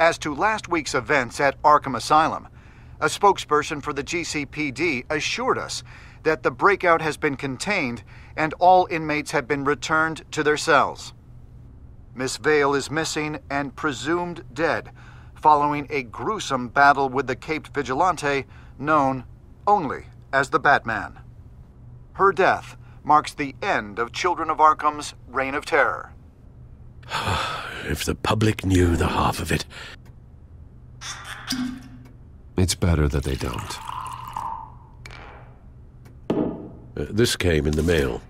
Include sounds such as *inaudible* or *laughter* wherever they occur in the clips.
As to last week's events at Arkham Asylum, a spokesperson for the GCPD assured us that the breakout has been contained and all inmates have been returned to their cells. Miss Vale is missing and presumed dead following a gruesome battle with the caped vigilante known only as the Batman. Her death marks the end of Children of Arkham's reign of terror. If the public knew the half of it. It's better that they don't. Uh, this came in the mail.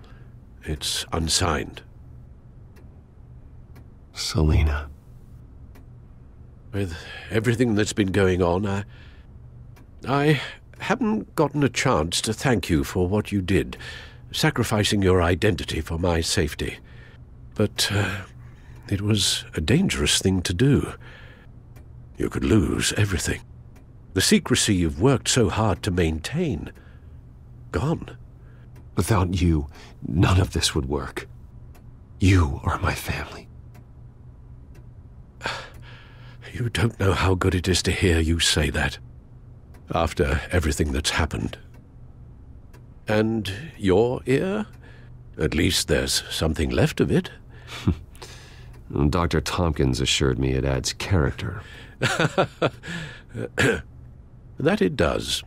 It's unsigned. Selina. With everything that's been going on, I. I haven't gotten a chance to thank you for what you did, sacrificing your identity for my safety. But uh, it was a dangerous thing to do. You could lose everything. The secrecy you've worked so hard to maintain. Gone. Without you, none of this would work. You are my family. *sighs* You don't know how good it is to hear you say that. After everything that's happened. And your ear? At least there's something left of it. *laughs* Dr. Thompkins assured me it adds character. *coughs* that it does.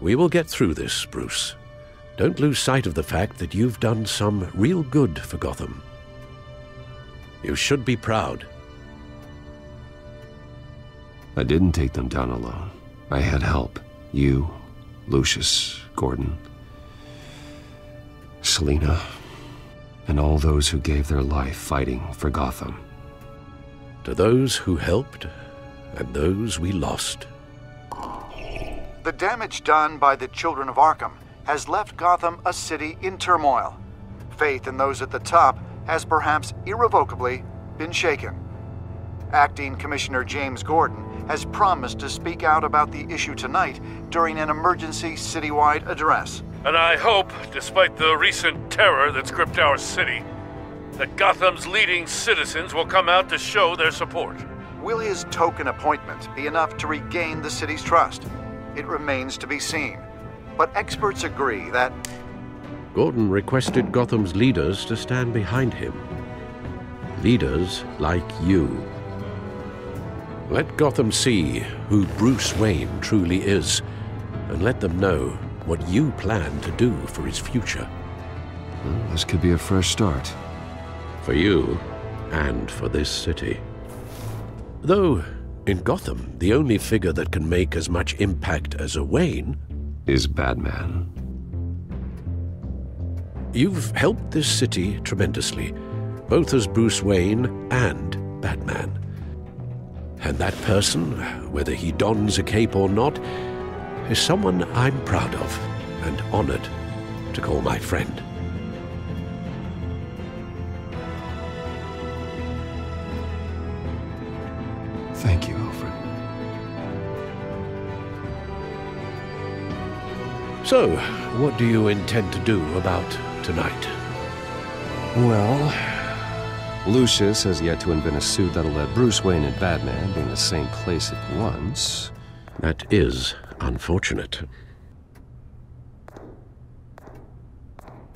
We will get through this, Bruce. Don't lose sight of the fact that you've done some real good for Gotham. You should be proud. I didn't take them down alone. I had help. You, Lucius, Gordon, Selina, and all those who gave their life fighting for Gotham. To those who helped, and those we lost. The damage done by the Children of Arkham has left Gotham a city in turmoil. Faith in those at the top has perhaps irrevocably been shaken. Acting Commissioner James Gordon has promised to speak out about the issue tonight during an emergency citywide address. And I hope, despite the recent terror that's gripped our city, that Gotham's leading citizens will come out to show their support. Will his token appointment be enough to regain the city's trust? It remains to be seen. But experts agree that Gordon requested Gotham's leaders to stand behind him. Leaders like you. Let Gotham see who Bruce Wayne truly is, and let them know what you plan to do for his future. Well, this could be a fresh start. For you, and for this city. Though, in Gotham, the only figure that can make as much impact as a Wayne is Batman. You've helped this city tremendously, both as Bruce Wayne and Batman. And that person, whether he dons a cape or not, is someone I'm proud of and honored to call my friend. Thank you, Alfred. So, what do you intend to do about tonight? Well, Lucius has yet to invent a suit that'll let Bruce Wayne and Batman be in the same place at once. That is unfortunate.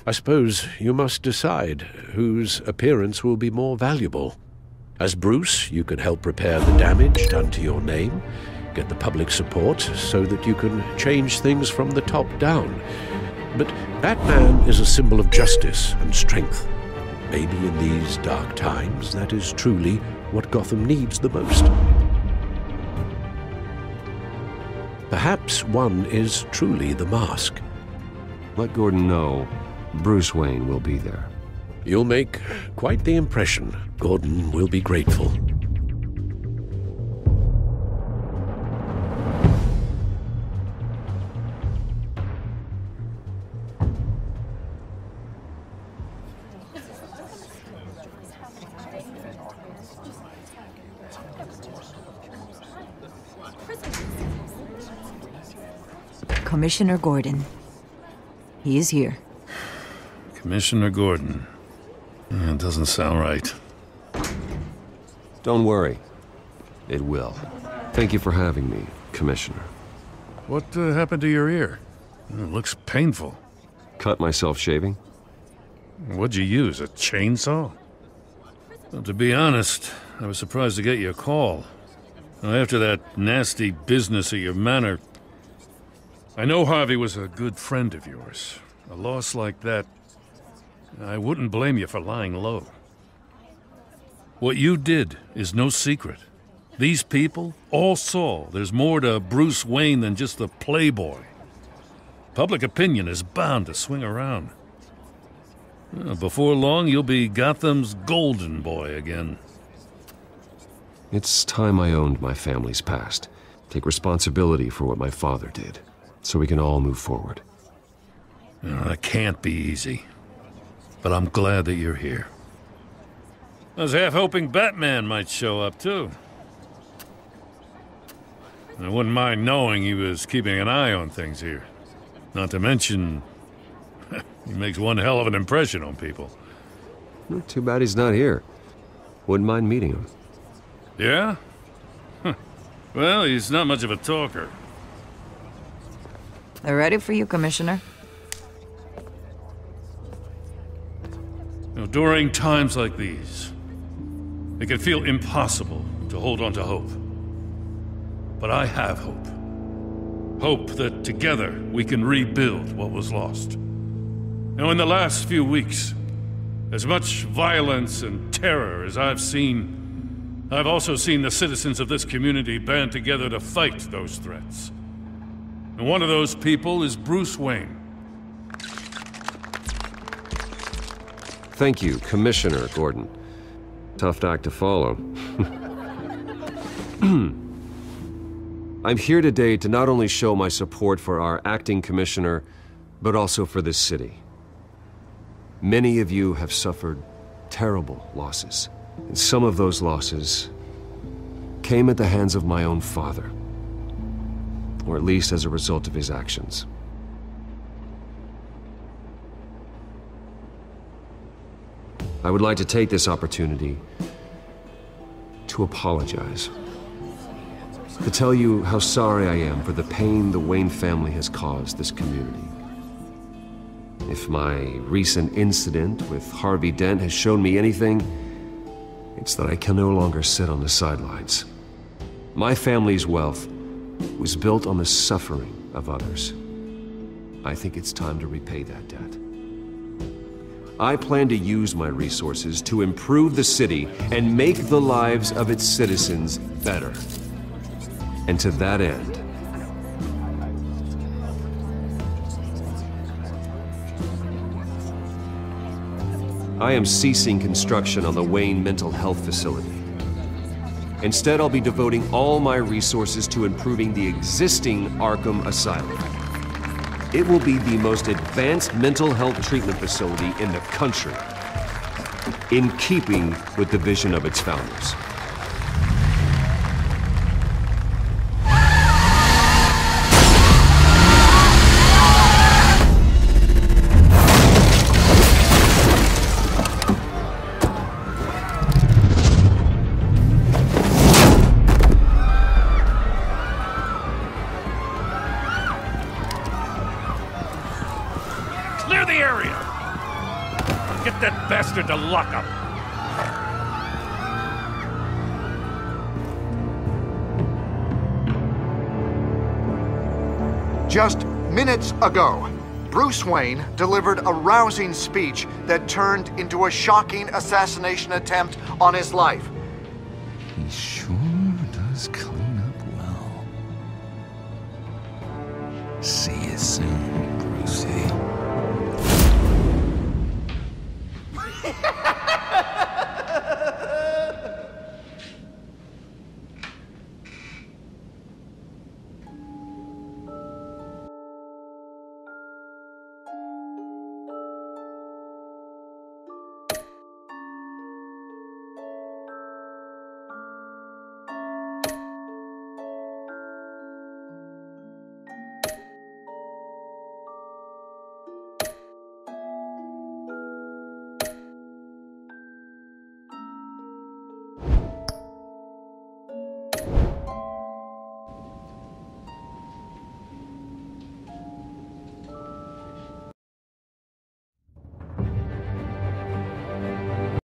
I suppose you must decide whose appearance will be more valuable. As Bruce, you can help repair the damage done to your name, get the public support so that you can change things from the top down. But Batman is a symbol of justice and strength. Maybe in these dark times, that is truly what Gotham needs the most. Perhaps one is truly the mask. Let Gordon know Bruce Wayne will be there. You'll make quite the impression. Gordon will be grateful. Commissioner Gordon. He is here. Commissioner Gordon. It doesn't sound right. Don't worry. It will. Thank you for having me, Commissioner. What uh, happened to your ear? It looks painful. Cut myself shaving? What'd you use, a chainsaw? Well, to be honest, I was surprised to get your call. After that nasty business at your manor, I know Harvey was a good friend of yours. A loss like that, I wouldn't blame you for lying low. What you did is no secret. These people all saw there's more to Bruce Wayne than just the playboy. Public opinion is bound to swing around. Before long, you'll be Gotham's golden boy again. It's time I owned my family's past. Take responsibility for what my father did, so we can all move forward. That can't be easy. But I'm glad that you're here. I was half hoping Batman might show up, too. I wouldn't mind knowing he was keeping an eye on things here. Not to mention, *laughs* he makes one hell of an impression on people. Too bad he's not here. Wouldn't mind meeting him. Yeah? Well, he's not much of a talker. They're ready for you, Commissioner. Know, during times like these, it can feel impossible to hold on to hope. But I have hope. Hope that together we can rebuild what was lost. Now, in the last few weeks, as much violence and terror as I've seen, I've also seen the citizens of this community band together to fight those threats. And one of those people is Bruce Wayne. Thank you, Commissioner Gordon. Tough act to follow. *clears throat* I'm here today to not only show my support for our acting commissioner, but also for this city. Many of you have suffered terrible losses, and some of those losses came at the hands of my own father, or at least as a result of his actions. I would like to take this opportunity to apologize. To tell you how sorry I am for the pain the Wayne family has caused this community. If my recent incident with Harvey Dent has shown me anything, it's that I can no longer sit on the sidelines. My family's wealth was built on the suffering of others. I think it's time to repay that debt. I plan to use my resources to improve the city and make the lives of its citizens better. And to that end, I am ceasing construction on the Wayne Mental Health Facility. Instead, I'll be devoting all my resources to improving the existing Arkham Asylum. It will be the most advanced mental health treatment facility in the country, in keeping with the vision of its founders. Get that bastard to lock up! Just minutes ago, Bruce Wayne delivered a rousing speech that turned into a shocking assassination attempt on his life. He sure does clean up well. See you soon.